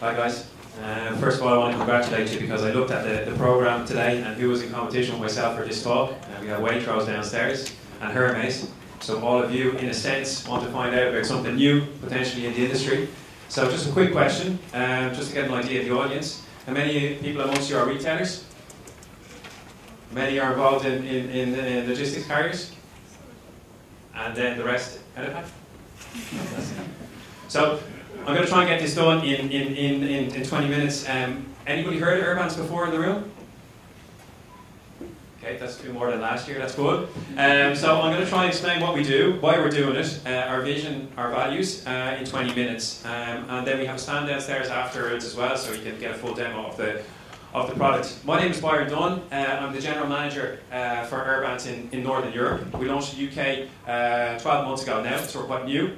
Hi guys. Uh, first of all, I want to congratulate you because I looked at the, the programme today and who was in competition with myself for this talk. Uh, we have Waitrose downstairs and Hermes. So all of you, in a sense, want to find out about something new, potentially in the industry. So just a quick question, um, just to get an idea of the audience. How many people amongst you are retailers? Many are involved in, in, in, in logistics carriers? And then the rest, kind of So I'm going to try and get this done in, in, in, in, in 20 minutes. Um, anybody heard of Urbantz before in the room? Okay, that's two more than last year, that's good. Um, so I'm going to try and explain what we do, why we're doing it, uh, our vision, our values, uh, in 20 minutes. Um, and then we have a stand downstairs afterwards as well, so you can get a full demo of the, of the product. My name is Byron Dunne. Uh, I'm the general manager uh, for Urbantz in, in Northern Europe. We launched the UK uh, 12 months ago now, so we're quite new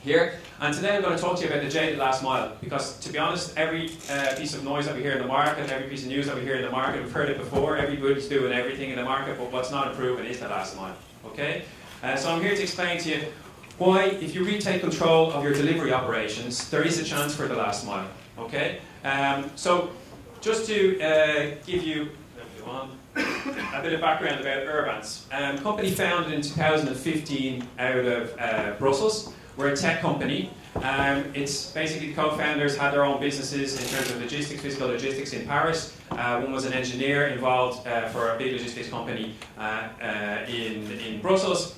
here. And today I'm going to talk to you about the jaded last mile, because to be honest, every uh, piece of noise that we hear in the market, every piece of news that we hear in the market, we've heard it before, everybody's doing everything in the market, but what's not improving is the last mile, okay? Uh, so I'm here to explain to you why, if you retake control of your delivery operations, there is a chance for the last mile, okay? Um, so just to uh, give you a bit of background about Urbantz. Um, company founded in 2015 out of uh, Brussels. We're a tech company. Um, it's basically the co-founders had their own businesses in terms of logistics, physical logistics in Paris. Uh, one was an engineer involved uh, for a big logistics company uh, uh in, in Brussels,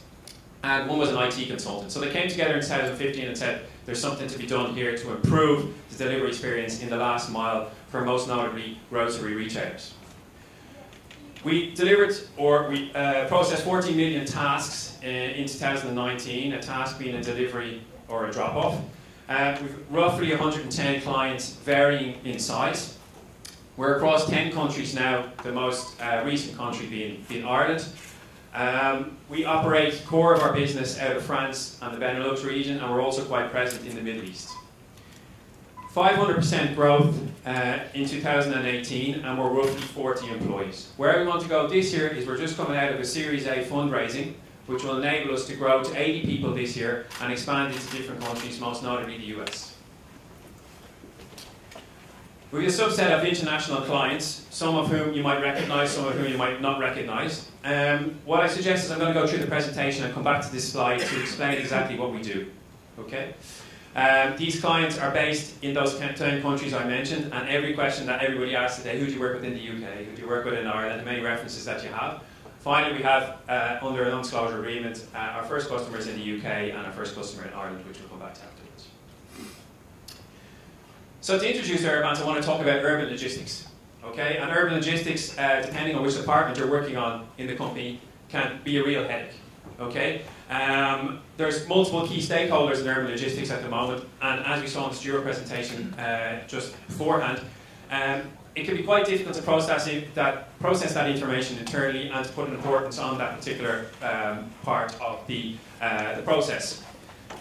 and one was an IT consultant. So they came together in 2015 and said, there's something to be done here to improve the delivery experience in the last mile for most notably grocery retailers. We delivered or we uh, processed 14 million tasks in, in 2019, a task being a delivery or a drop off. Uh, we've roughly 110 clients varying in size. We're across 10 countries now, the most uh, recent country being, being Ireland. Um, we operate core of our business out of France and the Benelux region, and we're also quite present in the Middle East. 500% growth uh, in 2018 and we're roughly 40 employees. Where we want to go this year is we're just coming out of a Series A fundraising which will enable us to grow to 80 people this year and expand into different countries, most notably the US. We have a subset of international clients, some of whom you might recognize, some of whom you might not recognize. Um, what I suggest is I'm going to go through the presentation and come back to this slide to explain exactly what we do. Okay? Um, these clients are based in those 10 countries I mentioned, and every question that everybody asks today, who do you work with in the UK, who do you work with in Ireland, the many references that you have. Finally, we have, uh, under a non-disclosure agreement, uh, our first customers in the UK and our first customer in Ireland, which we'll come back to afterwards. So to introduce Urbantz, I want to talk about urban logistics. Okay, and urban logistics, uh, depending on which department you're working on in the company, can be a real headache. Okay, um, there's multiple key stakeholders in urban logistics at the moment, and as we saw in the Stuart presentation uh, just beforehand, um, it can be quite difficult to process that, process that information internally and to put an importance on that particular um, part of the, uh, the process.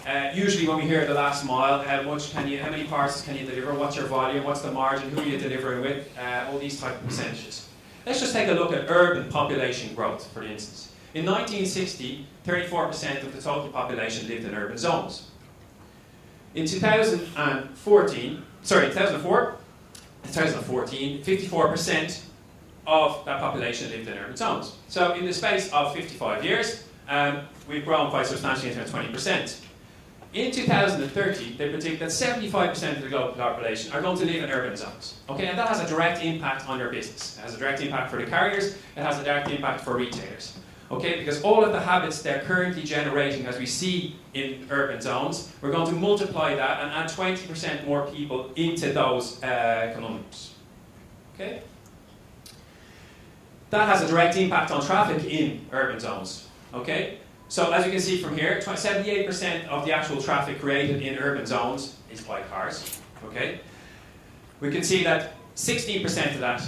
Uh, usually when we hear the last mile, how much can you, how many parcels can you deliver, what's your volume, what's the margin, who are you delivering with, uh, all these type of percentages. Let's just take a look at urban population growth, for instance. In 1960, 34% of the total population lived in urban zones. In 2014, sorry, 2004, 2014, 54% of that population lived in urban zones. So in the space of 55 years, um, we've grown quite substantially in 20%. In 2030, they predict that 75% of the global population are going to live in urban zones. Okay, and that has a direct impact on your business. It has a direct impact for the carriers, it has a direct impact for retailers. Okay, because all of the habits they're currently generating, as we see in urban zones, we're going to multiply that and add 20% more people into those uh, conundrums. Okay? That has a direct impact on traffic in urban zones. Okay? So as you can see from here, 78% of the actual traffic created in urban zones is by cars. Okay? We can see that 16% of that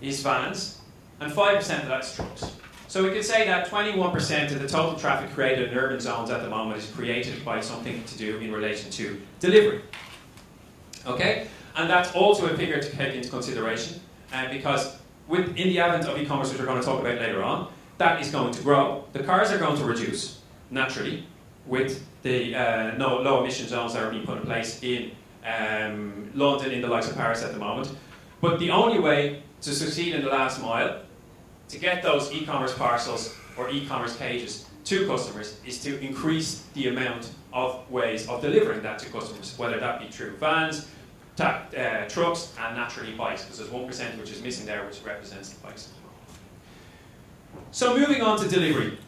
is vans, and 5% of that is trucks. So we could say that 21% of the total traffic created in urban zones at the moment is created by something to do in relation to delivery. Okay? And that's also a figure to take into consideration uh, because with, in the advent of e-commerce, which we're going to talk about later on, that is going to grow. The cars are going to reduce, naturally, with the uh, no, low emission zones that are being put in place in um, London, in the likes of Paris at the moment. But the only way to succeed in the last mile, to get those e-commerce parcels or e-commerce cages to customers, is to increase the amount of ways of delivering that to customers, whether that be through vans, uh, trucks, and naturally bikes, because there's 1% which is missing there, which represents the bikes. So moving on to delivery.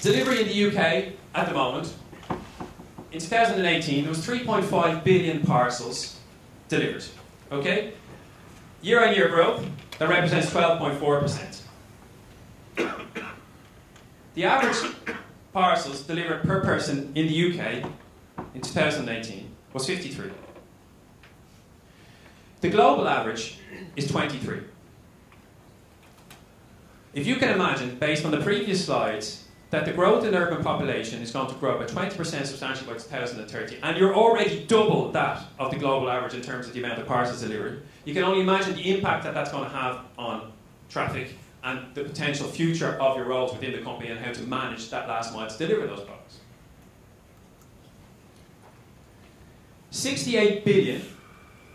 Delivery in the UK at the moment, in 2018, there was 3.5 billion parcels delivered. Okay? Year on year growth, that represents 12.4%. The average parcels delivered per person in the UK in 2018 was 53. The global average is 23. If you can imagine, based on the previous slides, that the growth in urban population is going to grow by 20% substantially by 2030, and you're already double that of the global average in terms of the amount of parcels delivered, you can only imagine the impact that that's going to have on traffic and the potential future of your roles within the company and how to manage that last mile to deliver those products. 68 billion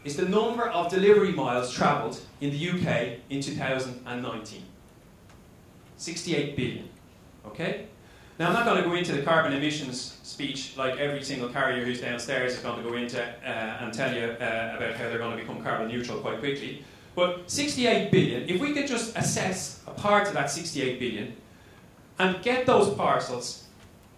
is the number of delivery miles travelled in the UK in 2019. 68 billion. Okay? Now, I'm not going to go into the carbon emissions speech like every single carrier who's downstairs is going to go into uh, and tell you uh, about how they're going to become carbon neutral quite quickly. But 68 billion, if we could just assess a part of that 68 billion and get those parcels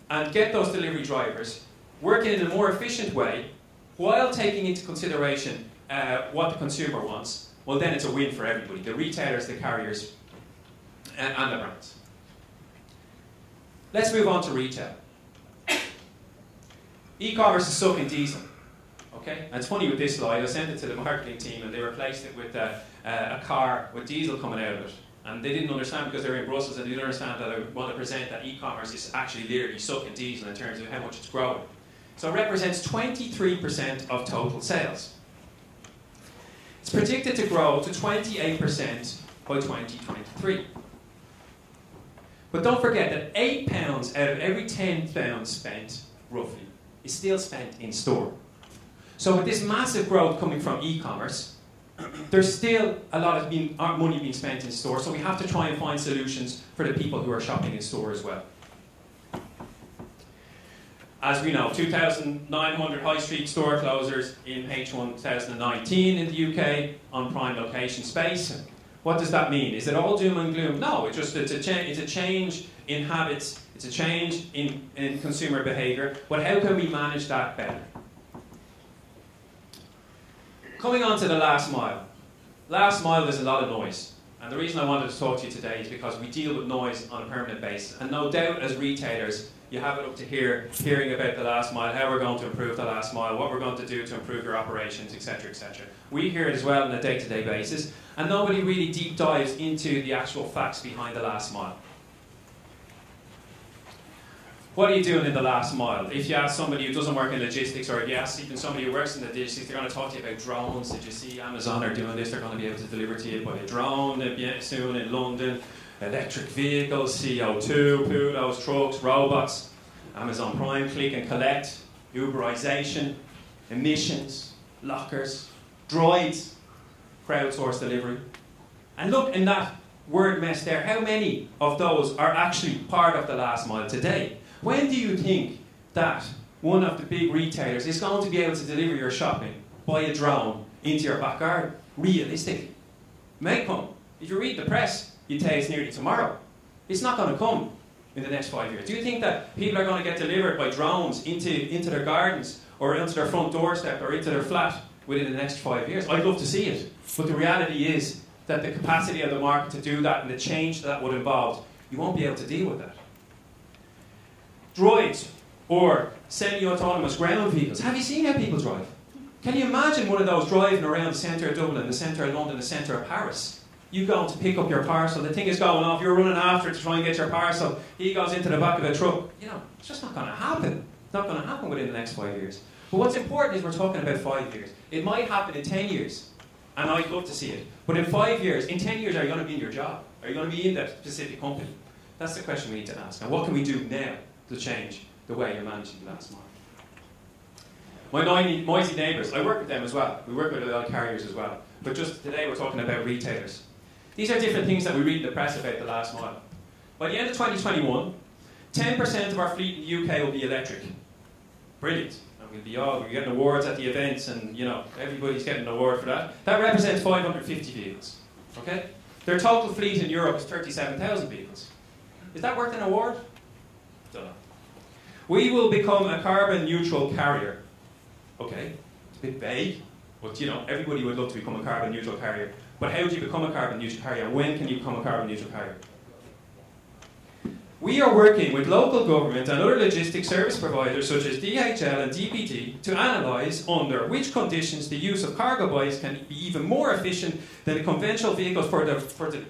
and get those delivery drivers working in a more efficient way while taking into consideration uh, what the consumer wants, well, then it's a win for everybody the retailers, the carriers, and, and the brands. Let's move on to retail. E-commerce is sucking diesel. Okay? And it's funny with this slide, I sent it to the marketing team and they replaced it with a, a car with diesel coming out of it. And they didn't understand because they're in Brussels and they didn't understand that I want to present that e-commerce is actually literally sucking diesel in terms of how much it's growing. So it represents 23% of total sales. It's predicted to grow to 28% by 2023. But don't forget that £8 out of every £10 spent, roughly, is still spent in store. So with this massive growth coming from e-commerce, there's still a lot of uh, money being spent in store, so we have to try and find solutions for the people who are shopping in store as well. As we know, 2,900 high street store closures in H1 2019 in the UK on prime location space. What does that mean? Is it all doom and gloom? No, it's just it's a, cha- it's a change in habits, it's a change in, in consumer behaviour, but how can we manage that better? Coming on to the last mile. Last mile, there's a lot of noise. And the reason I wanted to talk to you today is because we deal with noise on a permanent basis. And no doubt, as retailers, you have it up to here, hearing about the last mile, how we're going to improve the last mile, what we're going to do to improve your operations, etc., etc. We hear it as well on a day-to-day basis and nobody really deep dives into the actual facts behind the last mile. What are you doing in the last mile? If you ask somebody who doesn't work in logistics, or if you ask even somebody who works in the logistics, they're going to talk to you about drones. Did you see Amazon are doing this? They're going to be able to deliver to you by a drone soon in London. Electric vehicles, CO2, Plutos, trucks, robots, Amazon Prime, click and collect, Uberization, emissions, lockers, droids crowdsourced delivery. And look in that word mess there, how many of those are actually part of the last mile today? When do you think that one of the big retailers is going to be able to deliver your shopping by a drone into your back garden? Realistically. May come. If you read the press, you tell it's nearly tomorrow. It's not going to come in the next five years. Do you think that people are going to get delivered by drones into, into their gardens or into their front doorstep or into their flat within the next five years? I'd love to see it. But the reality is that the capacity of the market to do that and the change that would involve, you won't be able to deal with that. Droids or semi-autonomous ground vehicles. Have you seen how people drive? Can you imagine one of those driving around the centre of Dublin, the centre of London, the centre of Paris? You go to pick up your parcel, the thing is going off, you're running after it to try and get your parcel, he goes into the back of a truck. You know, it's just not going to happen. It's not going to happen within the next five years. But what's important is we're talking about five years. It might happen in ten years and I'd love to see it. But in five years, in ten years, are you going to be in your job? Are you going to be in that specific company? That's the question we need to ask. And what can we do now to change the way you're managing the last mile? My noisy neighbours, I work with them as well. We work with a lot of carriers as well. But just today we're talking about retailers. These are different things that we read in the press about the last mile. By the end of 2021, 10% of our fleet in the UK will be electric. Brilliant. And we'll be all, we're getting awards at the events and, you know, everybody's getting an award for that. That represents 550 vehicles. Okay? Their total fleet in Europe is 37,000 vehicles. Is that worth an award? We will become a carbon neutral carrier. Okay, it's a bit vague, but you know, everybody would love to become a carbon neutral carrier. But how do you become a carbon neutral carrier? When can you become a carbon neutral carrier? We are working with local government and other logistics service providers such as DHL and DPD to analyse under which conditions the use of cargo bikes can be even more efficient than the conventional vehicles for the, for the...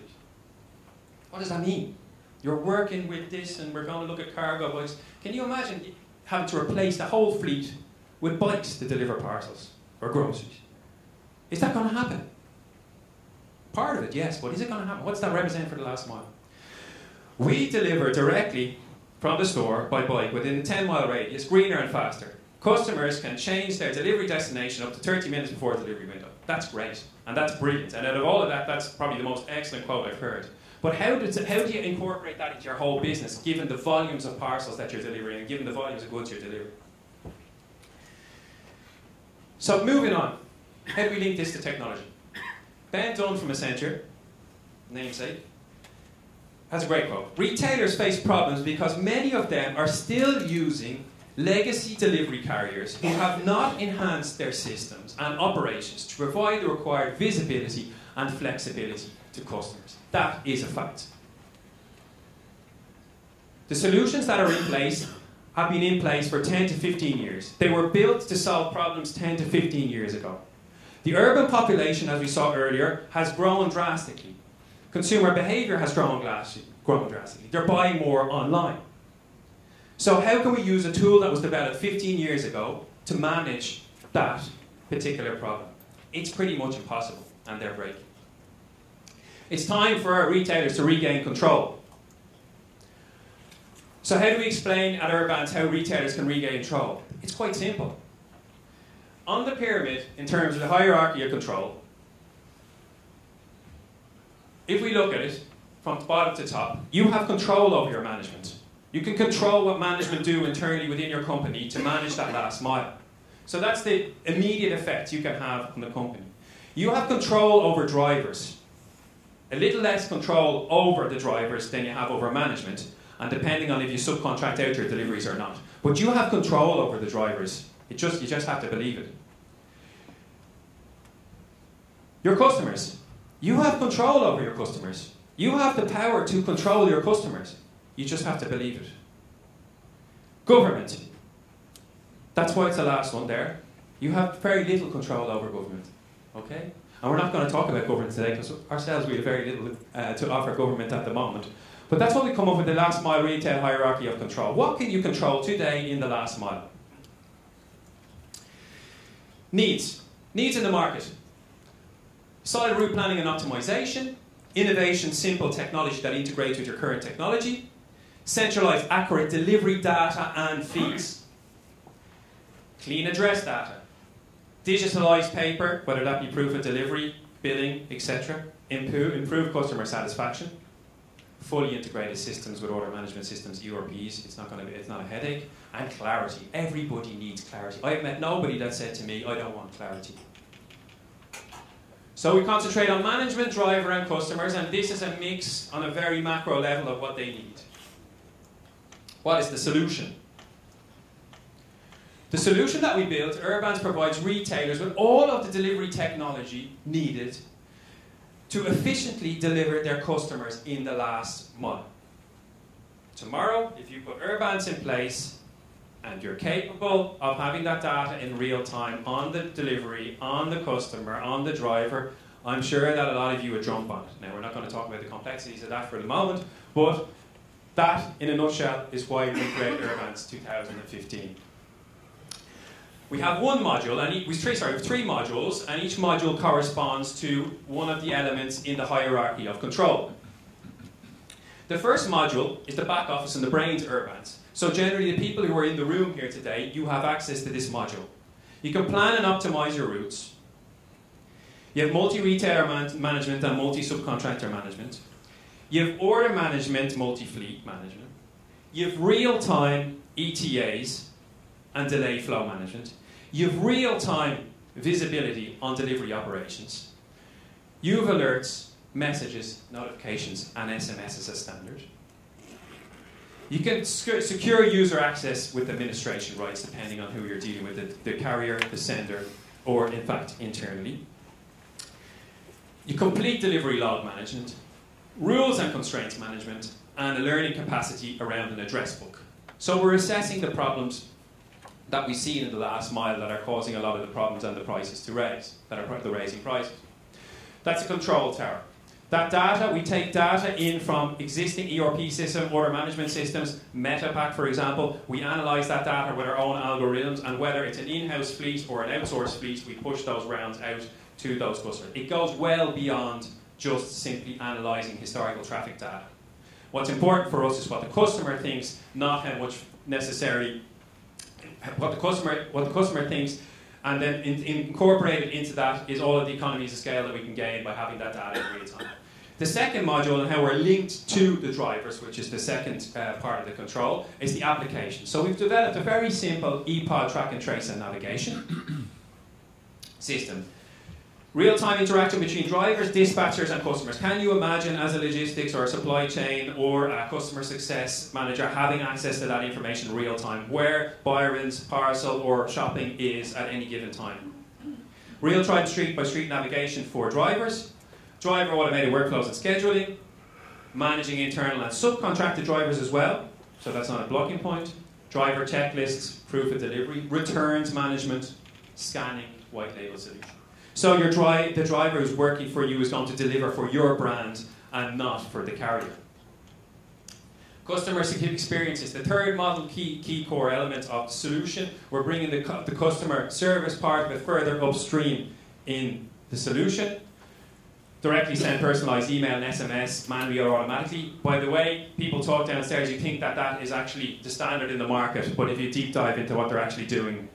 What does that mean? You're working with this and we're going to look at cargo bikes. Can you imagine having to replace the whole fleet with bikes to deliver parcels or groceries? Is that going to happen? Part of it, yes, but is it going to happen? What's that represent for the last mile? We deliver directly from the store by bike within a 10 mile radius, greener and faster. Customers can change their delivery destination up to 30 minutes before delivery window. That's great, and that's brilliant. And out of all of that, that's probably the most excellent quote I've heard. But how, how do you incorporate that into your whole business, given the volumes of parcels that you're delivering and given the volumes of goods you're delivering? So moving on, how do we link this to technology? Ben Dunn from Accenture, namesake, has a great quote. Retailers face problems because many of them are still using legacy delivery carriers who have not enhanced their systems and operations to provide the required visibility and flexibility to customers. That is a fact. The solutions that are in place have been in place for 10 to 15 years. They were built to solve problems 10 to 15 years ago. The urban population, as we saw earlier, has grown drastically. Consumer behaviour has grown, grown drastically. They're buying more online. So, how can we use a tool that was developed 15 years ago to manage that particular problem? It's pretty much impossible, and they're breaking. It's time for our retailers to regain control. So, how do we explain at Urbantz how retailers can regain control? It's quite simple. On the pyramid, in terms of the hierarchy of control, if we look at it from bottom to top, you have control over your management. You can control what management do internally within your company to manage that last mile. So that's the immediate effect you can have on the company. You have control over drivers. A little less control over the drivers than you have over management, and depending on if you subcontract out your deliveries or not. But you have control over the drivers. It just, you just have to believe it. Your customers. You have control over your customers. You have the power to control your customers. You just have to believe it. Government. That's why it's the last one there. You have very little control over government. Okay? And we're not going to talk about government today because ourselves we have very little uh, to offer government at the moment. But that's what we come up with the last mile retail hierarchy of control. What can you control today in the last mile? Needs. Needs in the market. Solid route planning and optimization, innovation, simple technology that integrates with your current technology, centralized accurate delivery data and feeds, clean address data, digitalized paper, whether that be proof of delivery, billing, etc., improve, improve customer satisfaction, fully integrated systems with order management systems, ERPs, it's not going to be, it's not a headache, and clarity. Everybody needs clarity. I've met nobody that said to me, I don't want clarity. So we concentrate on management, driver, and customers, and this is a mix on a very macro level of what they need. What is the solution? The solution that we built, Urbantz provides retailers with all of the delivery technology needed to efficiently deliver their customers in the last mile. Tomorrow, if you put Urbantz in place, and you're capable of having that data in real time on the delivery, on the customer, on the driver, I'm sure that a lot of you would jump on it. Now, we're not going to talk about the complexities of that for the moment, but that, in a nutshell, is why we created Urbantz 2015. We have one module, and we three, sorry, three modules, and each module corresponds to one of the elements in the hierarchy of control. The first module is the back office and the brains Urbantz. So generally, the people who are in the room here today, you have access to this module. You can plan and optimize your routes. You have multi-retailer man management and multi-subcontractor management. You have order management, multi-fleet management. You have real-time ETAs and delay flow management. You have real-time visibility on delivery operations. You have alerts, messages, notifications, and SMS as standard. You can secure user access with administration rights depending on who you're dealing with, the, the carrier, the sender, or in fact internally. You complete delivery log management, rules and constraints management, and a learning capacity around an address book. So we're assessing the problems that we've seen in the last mile that are causing a lot of the problems and the prices to raise, that are the raising prices. That's a control tower. That data, we take data in from existing ERP system, order management systems, Metapack for example, we analyse that data with our own algorithms and whether it's an in-house fleet or an outsourced fleet, we push those rounds out to those customers. It goes well beyond just simply analysing historical traffic data. What's important for us is what the customer thinks, not how much necessary, what the customer, what the customer thinks and then in, incorporated into that is all of the economies of scale that we can gain by having that data in real time. The second module and how we're linked to the drivers, which is the second uh, part of the control, is the application. So we've developed a very simple ePod track and trace and navigation system Real-time interaction between drivers, dispatchers and customers. Can you imagine as a logistics or a supply chain or a customer success manager having access to that information real time, where Byron's parcel or shopping is at any given time? Real-time street-by-street navigation for drivers, driver automated workflows and scheduling, managing internal and subcontracted drivers as well, so that's not a blocking point, driver checklists, proof of delivery, returns management, scanning, white label solution. So your dri the driver who's working for you is going to deliver for your brand and not for the carrier. Customer experience is the third model key, key core element of the solution. We're bringing the, the customer service part it further upstream in the solution. Directly send personalized email and SMS manually or automatically. By the way, people talk downstairs, you think that that is actually the standard in the market, but if you deep dive into what they're actually doing,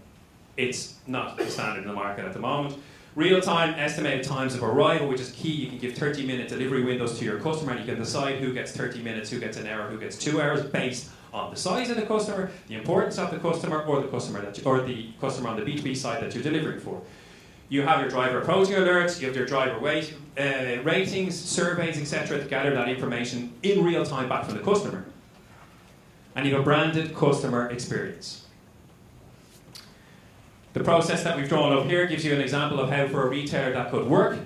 it's not the standard in the market at the moment. Real-time estimated times of arrival, which is key. You can give 30-minute delivery windows to your customer, and you can decide who gets 30 minutes, who gets an hour, who gets two hours, based on the size of the customer, the importance of the customer, or the customer that you, or the customer on the B2B side that you're delivering for. You have your driver approaching alerts, you have your driver wait, uh, ratings, surveys, etc., to gather that information in real time back from the customer. And you have a branded customer experience. The process that we've drawn up here gives you an example of how for a retailer that could work.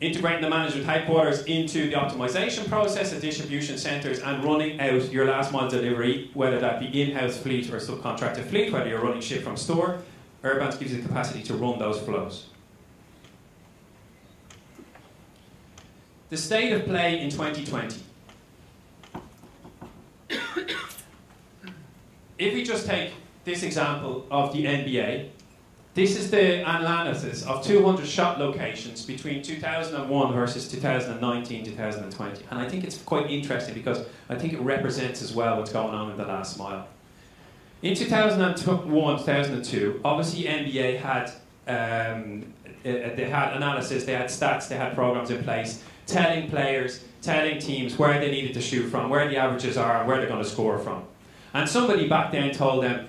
Integrating the management headquarters into the optimization process at distribution centres and running out your last mile delivery, whether that be in-house fleet or subcontracted fleet, whether you're running ship from store, Urbantz gives you the capacity to run those flows. The state of play in 2020. If we just take this example of the NBA, this is the analysis of 200 shot locations between 2001 versus 2019, 2020. And I think it's quite interesting because I think it represents as well what's going on in the last mile. In 2001, 2002, obviously NBA had um, uh, they had analysis, they had stats, they had programs in place telling players, telling teams where they needed to shoot from, where the averages are, and where they're going to score from. And somebody back then told them,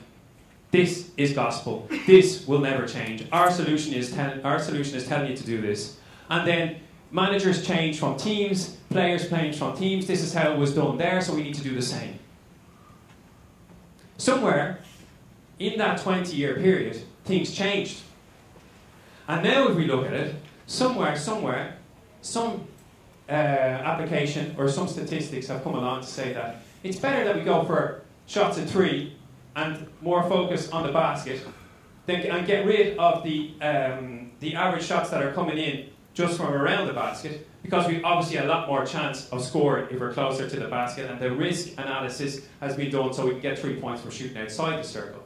this is gospel. This will never change. Our solution is, our solution is telling you to do this. And then managers change from teams, players change from teams. This is how it was done there, so we need to do the same. Somewhere in that 20 year period, things changed. And now, if we look at it, somewhere, somewhere, some uh, application or some statistics have come along to say that it's better that we go for shots at three and more focus on the basket then, and get rid of the, um, the average shots that are coming in just from around the basket because we obviously have a lot more chance of scoring if we're closer to the basket and the risk analysis has been done so we can get three points from shooting outside the circle.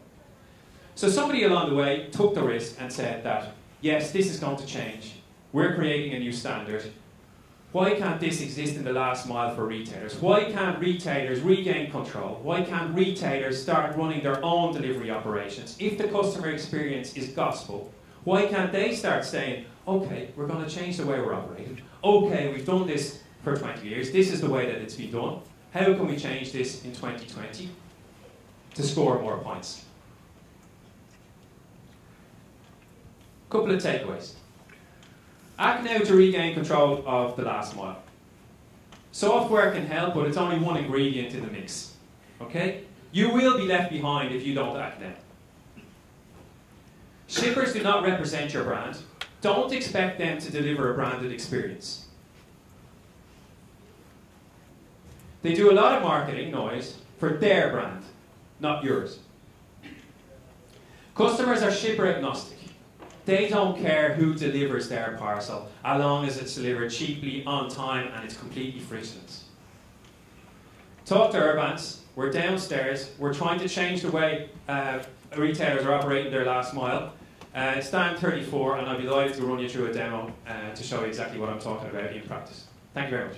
So somebody along the way took the risk and said that yes, this is going to change. We're creating a new standard. Why can't this exist in the last mile for retailers? Why can't retailers regain control? Why can't retailers start running their own delivery operations? If the customer experience is gospel, why can't they start saying, okay, we're going to change the way we're operating. Okay, we've done this for 20 years. This is the way that it's been done. How can we change this in 2020 to score more points? Couple of takeaways. Act now to regain control of the last mile. Software can help, but it's only one ingredient in the mix. Okay? You will be left behind if you don't act now. Shippers do not represent your brand. Don't expect them to deliver a branded experience. They do a lot of marketing noise for their brand, not yours. Customers are shipper agnostic. They don't care who delivers their parcel, as long as it's delivered cheaply, on time, and it's completely frictionless. Talk to Urbantz. We're downstairs. We're trying to change the way uh, retailers are operating their last mile. Uh, stand 34, and I'll be delighted to run you through a demo uh, to show you exactly what I'm talking about in practice. Thank you very much.